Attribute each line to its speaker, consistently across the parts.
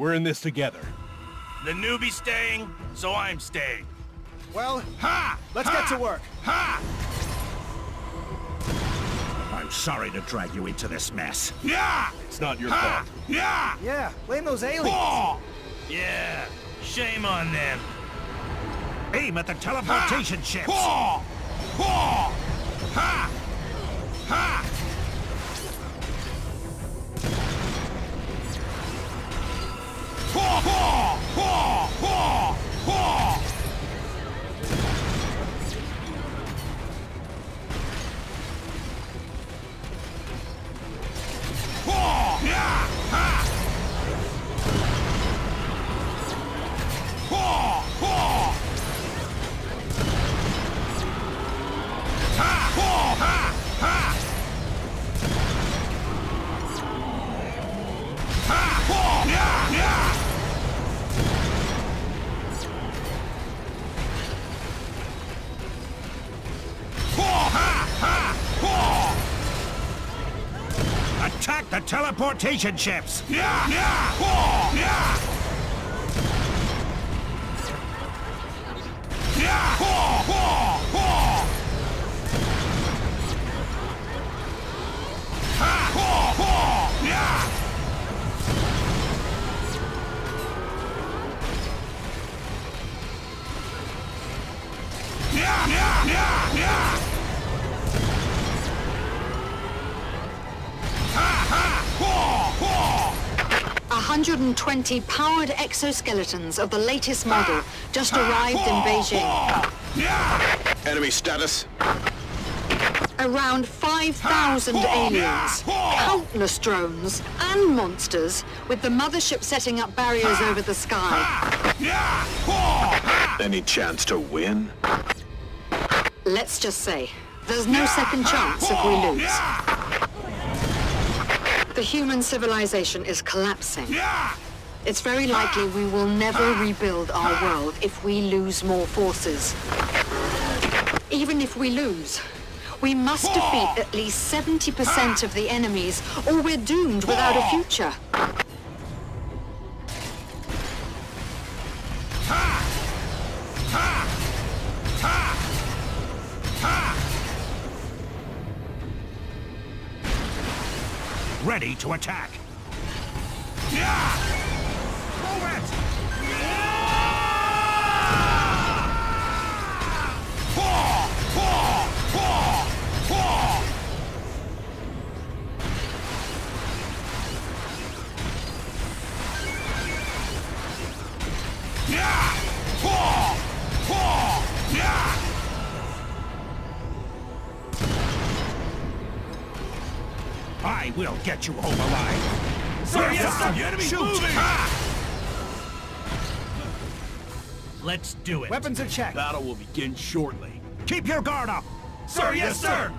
Speaker 1: We're in this together.
Speaker 2: The newbie's staying, so I'm staying.
Speaker 3: Well,
Speaker 2: Ha!
Speaker 3: let's
Speaker 2: ha!
Speaker 3: get to work.
Speaker 2: Ha!
Speaker 4: I'm sorry to drag you into this mess.
Speaker 2: Yeah!
Speaker 1: It's not your
Speaker 2: Ha!
Speaker 1: fault.
Speaker 2: Yeah!
Speaker 3: Yeah, blame those aliens.
Speaker 2: Oh! Yeah, shame on them.
Speaker 4: Aim at the teleportation ships!
Speaker 2: Oh! Oh! Ha! Ha! Oh! Oh!
Speaker 4: Teleportation ships!
Speaker 2: Yeah! Yeah! Oh! Yeah!
Speaker 5: 120 powered exoskeletons of the latest model just arrived in Beijing.
Speaker 6: Enemy status?
Speaker 5: Around 5,000 aliens, countless drones, and monsters, with the mothership setting up barriers over the sky.
Speaker 6: Any chance to win?
Speaker 5: Let's just say, there's no second chance if we lose. The human civilization is collapsing.
Speaker 2: Yeah!
Speaker 5: It's very likely we will never ah. rebuild our ah. world if we lose more forces. Even if we lose, we must defeat at least 70% of the enemies, or we're doomed without a future.
Speaker 4: Attack!
Speaker 3: Weapons are checked.
Speaker 1: Battle will begin shortly.
Speaker 4: Keep your guard up!
Speaker 2: Sir, yes, sir!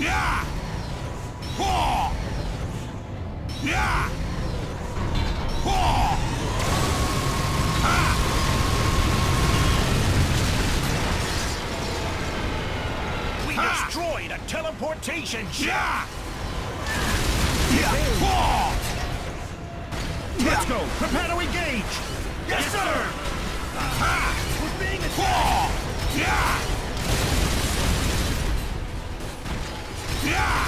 Speaker 2: Yeah! We destroyed a
Speaker 4: teleportation ship! Let's go! Prepare to engage!
Speaker 7: Yes, sir! We're being attacked! Yeah! Yeah!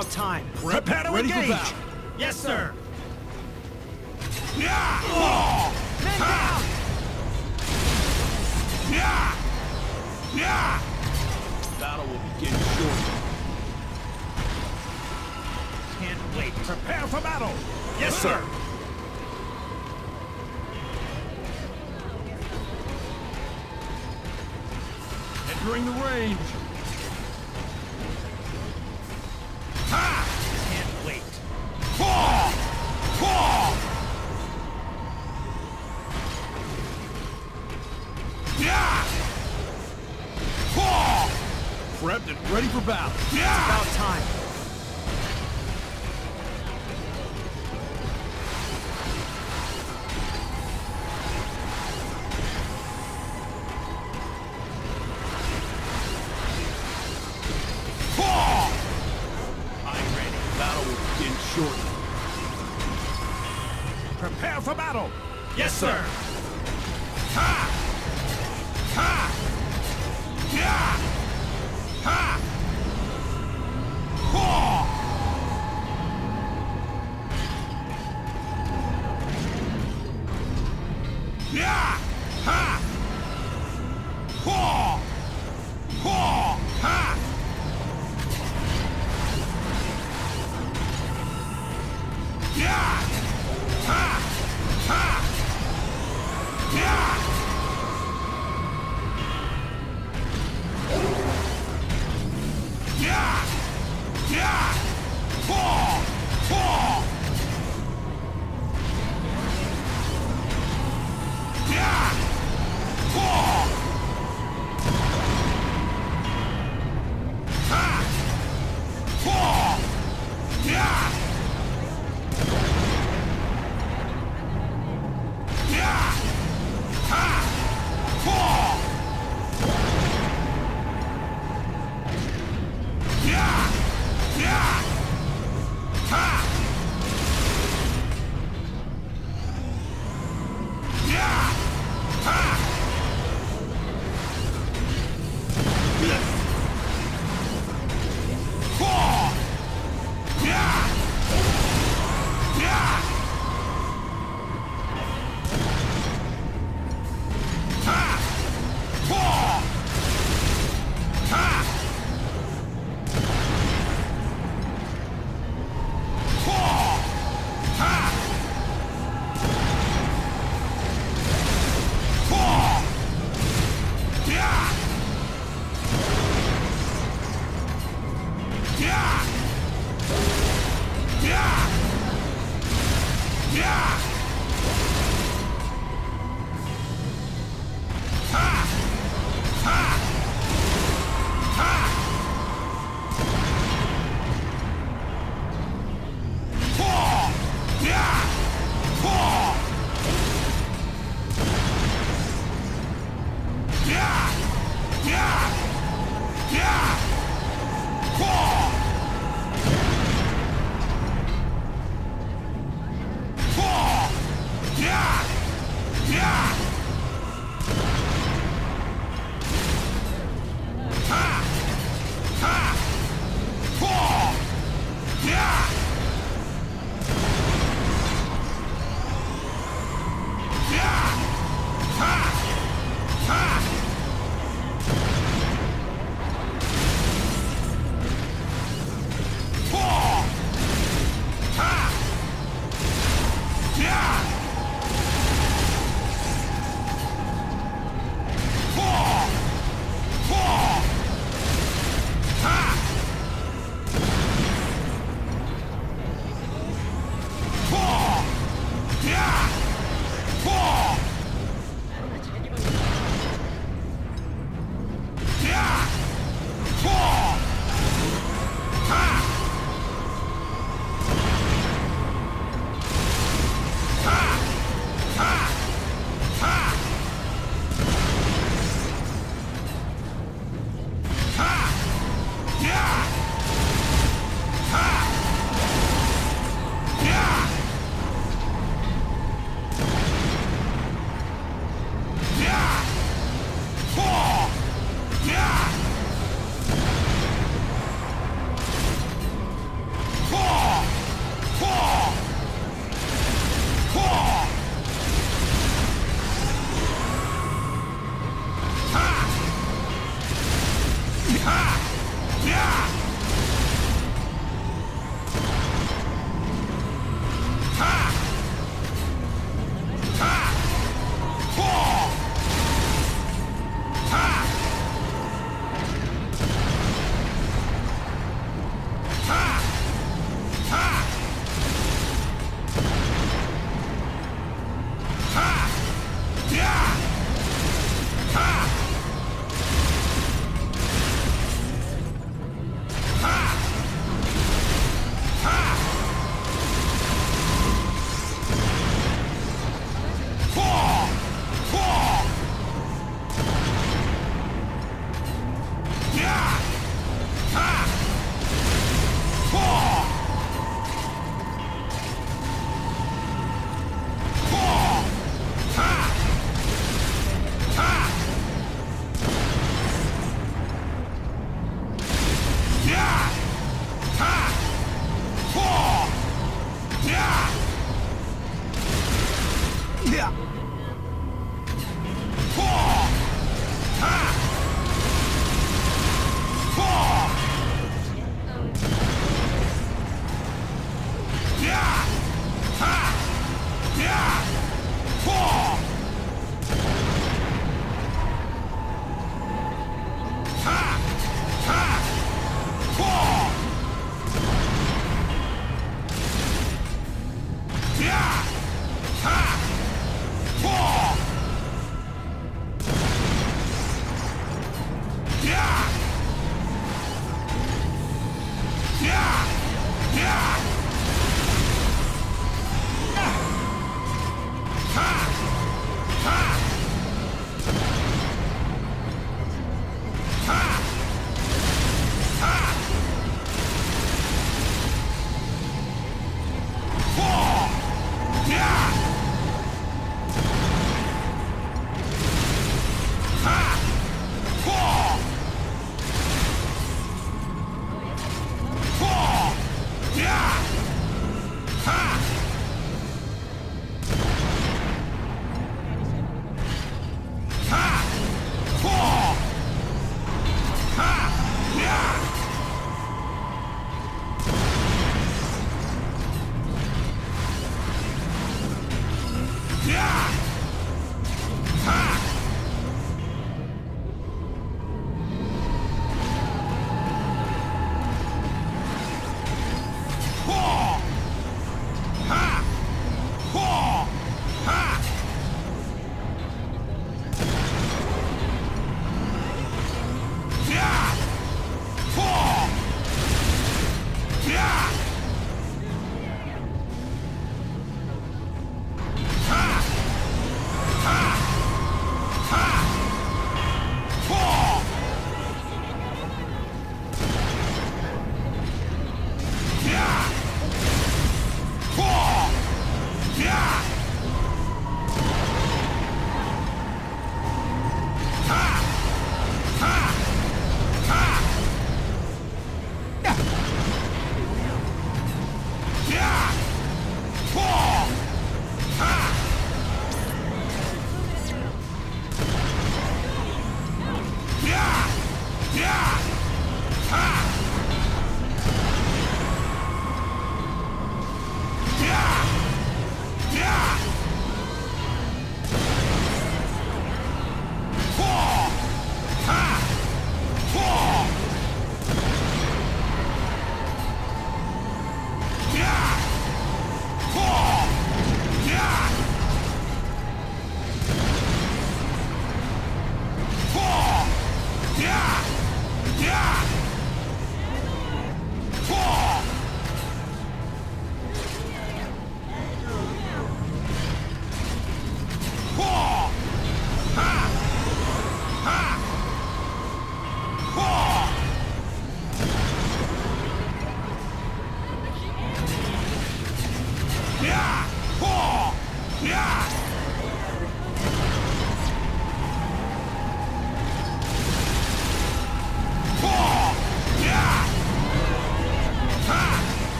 Speaker 7: about time.
Speaker 4: Prepare to
Speaker 8: Ready
Speaker 4: engage!
Speaker 1: Yes, sir!
Speaker 4: Prepare for battle!
Speaker 1: Yes, sir!
Speaker 9: Ha! Ha! Yeah! Ha! Yeah! Ha!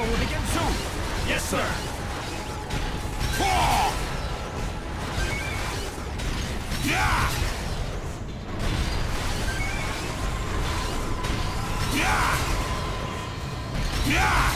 Speaker 4: Battle will begin soon.
Speaker 2: Yes, sir.
Speaker 7: Yeah. Yeah. Yeah.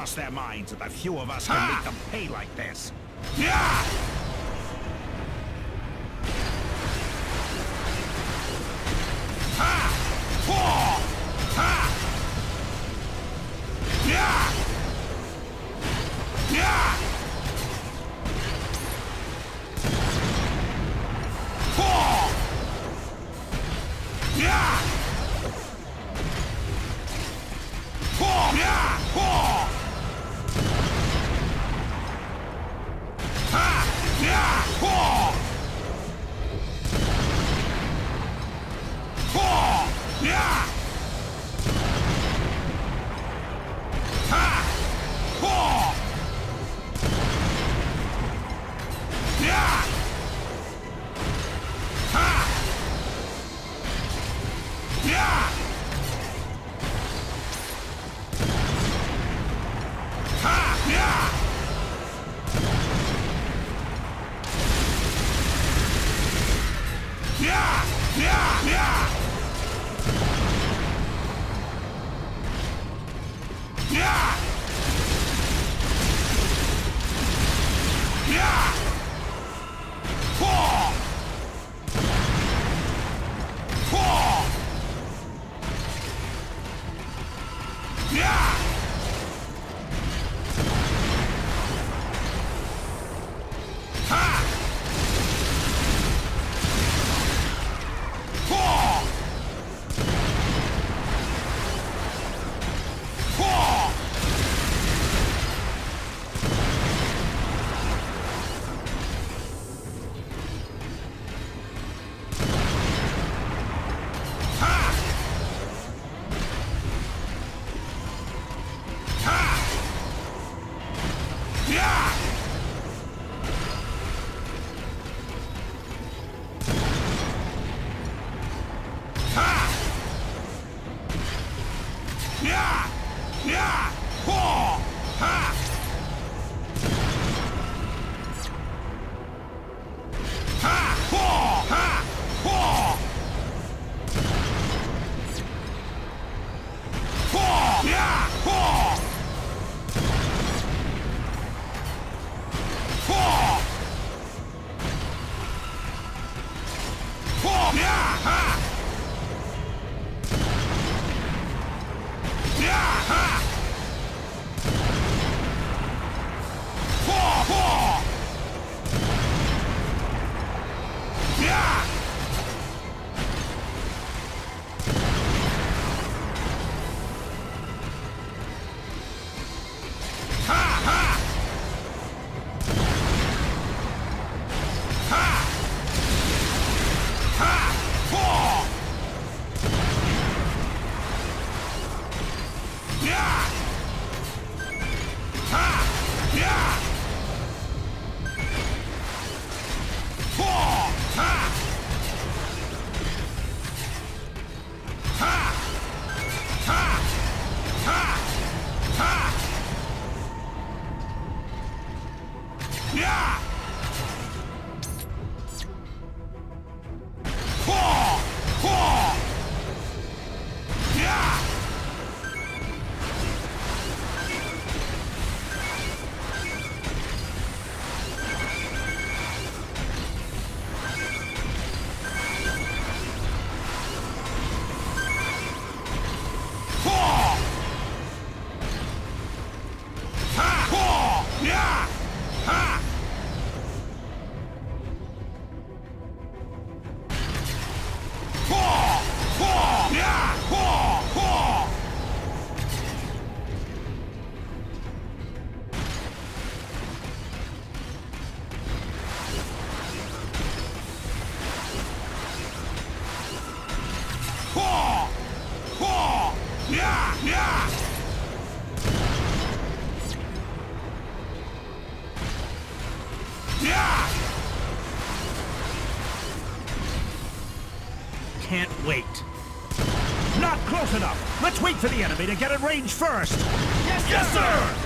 Speaker 4: cross their minds, and a few of us can make them pay like this.
Speaker 7: Yeah! Yeah!
Speaker 4: for the enemy to get in range first. Yes,
Speaker 7: sir!
Speaker 3: Yes, sir.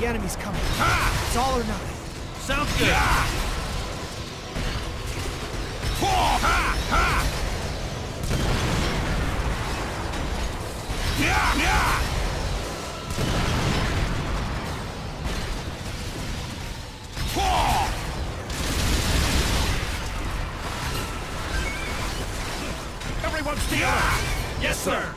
Speaker 3: The enemy's coming.
Speaker 7: Ah!
Speaker 3: It's all or nothing.
Speaker 2: Sounds good.
Speaker 7: Yeah! Ha! Ha! Yeah! Yeah!
Speaker 4: Everyone stay
Speaker 7: yeah.
Speaker 3: Yes, sir!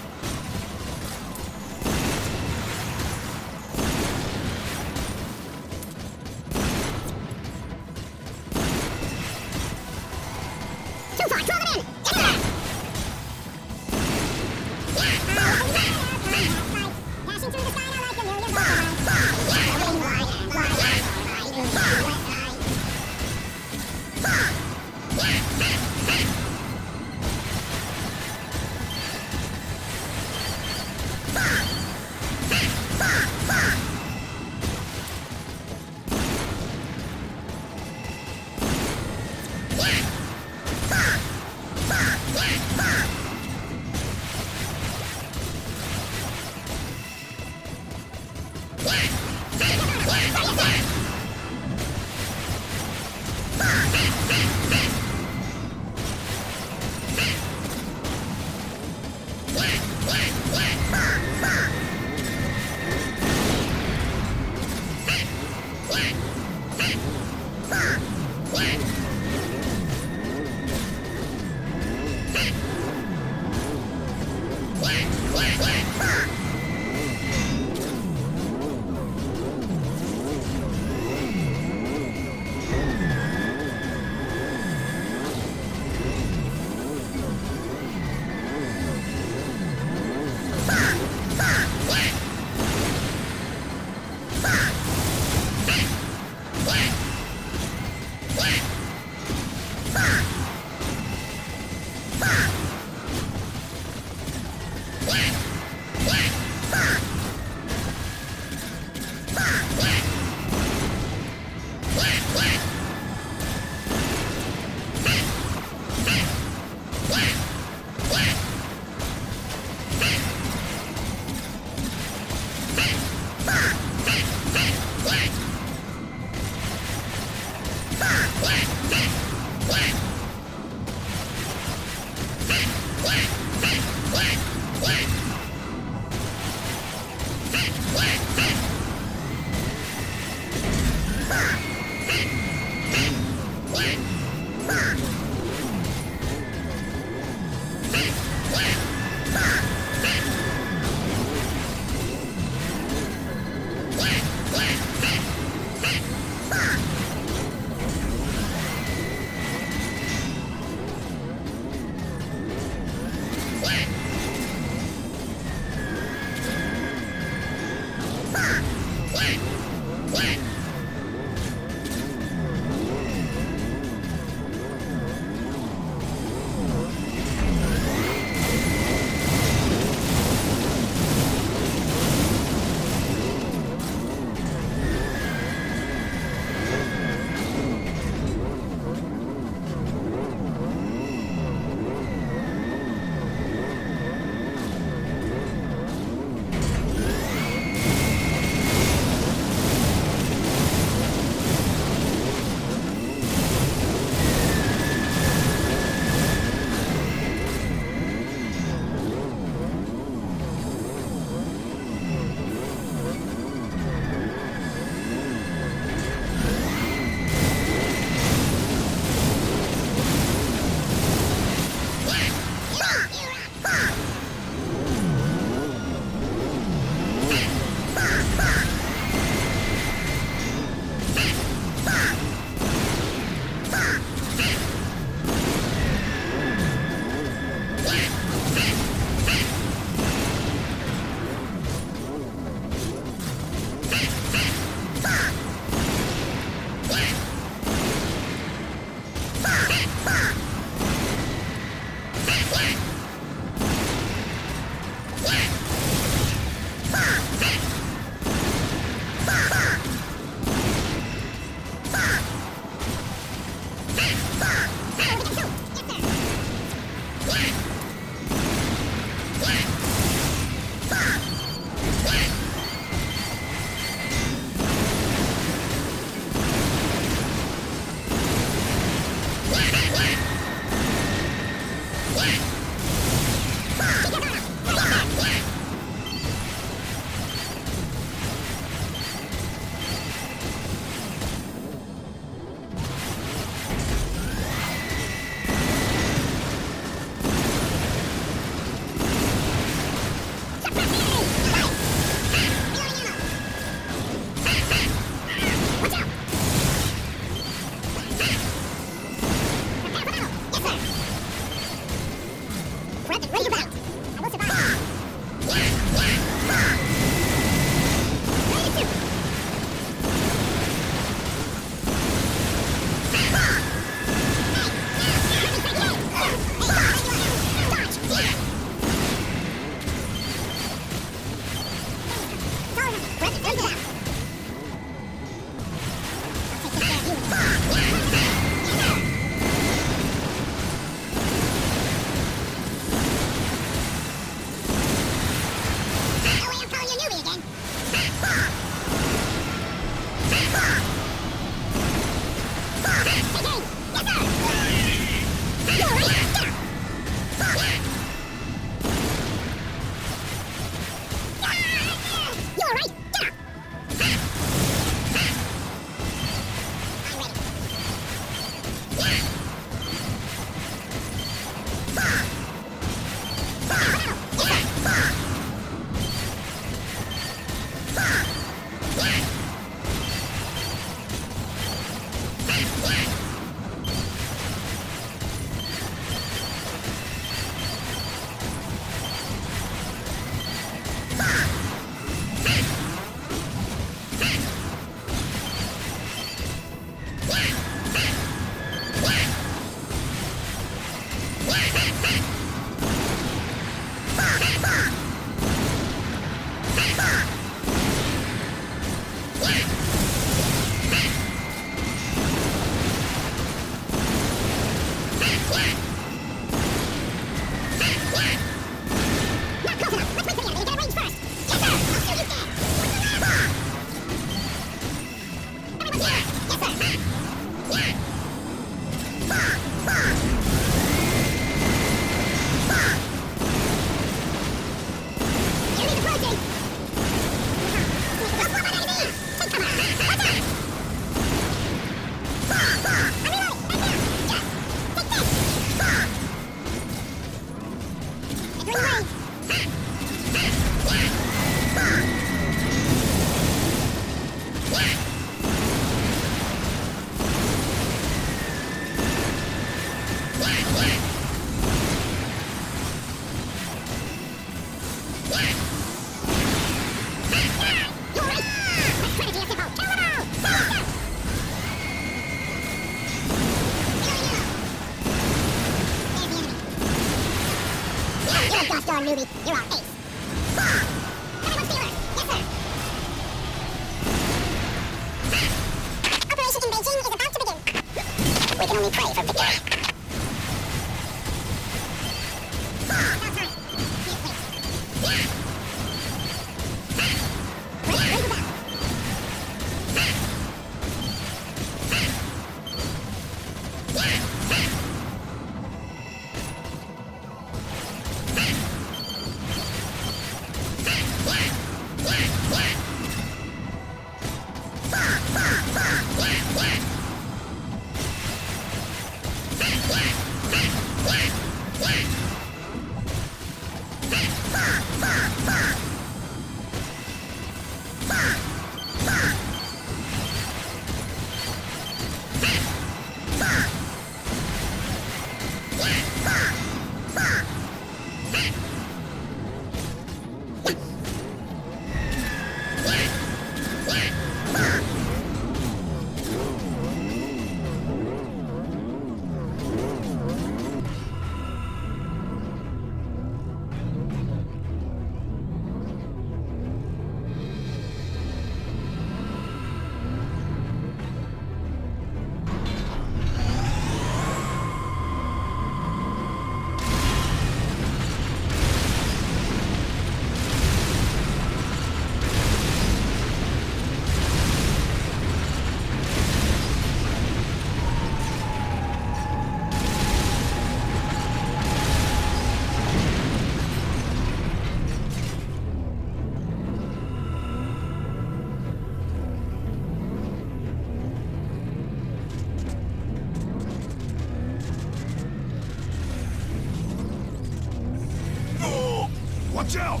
Speaker 4: Watch out!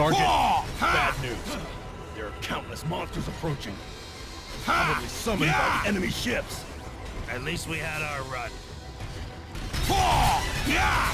Speaker 1: Sergeant, bad news. There are countless monsters approaching. Probably summoned by the enemy ships.
Speaker 2: At least we had our run.
Speaker 10: Yeah!